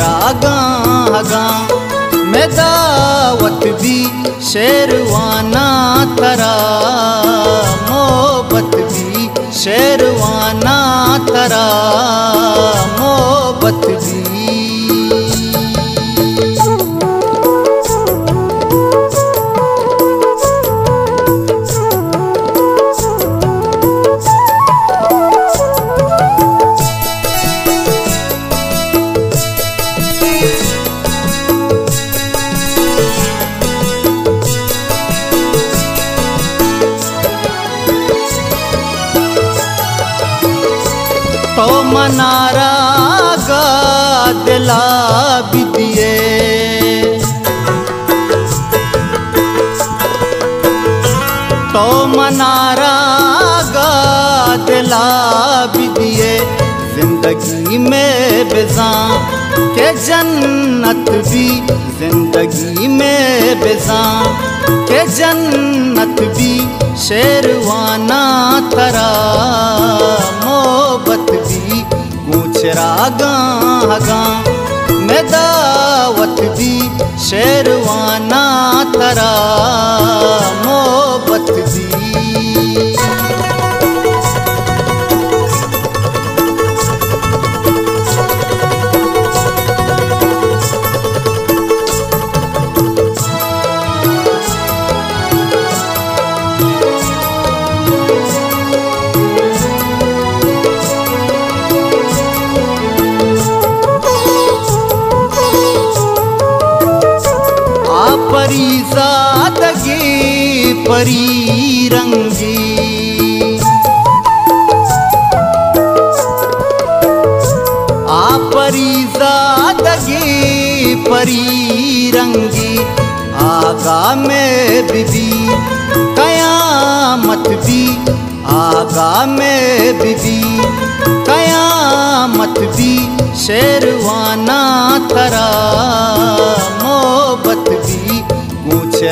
रागा हगा मैं दावत भी शेरवाना तरा मोहब्बत भी शेरवाना तरा। मनारा गा दिला बिदिए तो मनारा गा दिला बिदिए ज़िंदगी में बेजा के जन्नत भी, ज़िंदगी में बेजा के जन्नत भी, शेरवाना तरा रागा मैं दावत दी शेरवाना थरा परी रंगी। आ परी जादगी परी रंगी। आगा में बीबी कयामत भी। आगा में बीबी कयामत भी। शेरवाना तरा मोहब्बत भी। पूछ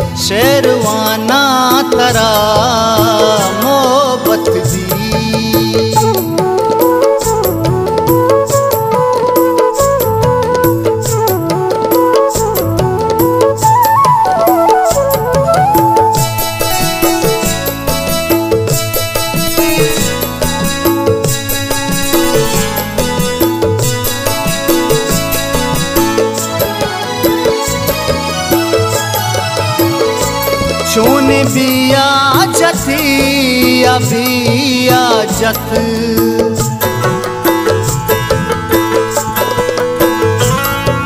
शेरवाना तरा। बिया जती, अबिया जत।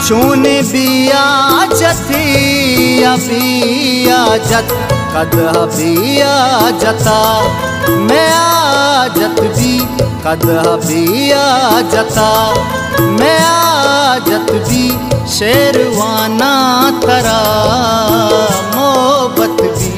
चून बिया जती, अबिया जत। कद बिया जता, मैं आजत भी कद बिया जता। मैं आजत भी शेरवाना तरा, मोहब्बत भी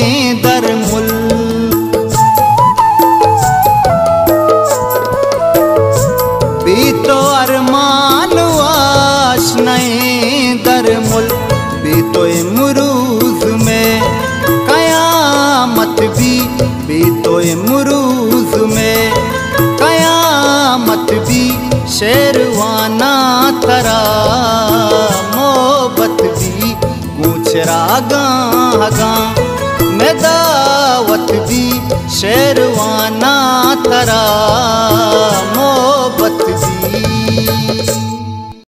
नहीं दरमुल भी तो अरमान वाश नहीं दरमुल भी तो मुरूज में कयामत भी। भी तो मुरूज में कयामत भी। शेरवाना तरा मोहब्बत भी। रागा हगा मैं दावत भी शेरवाना तरा मोहब्बत भी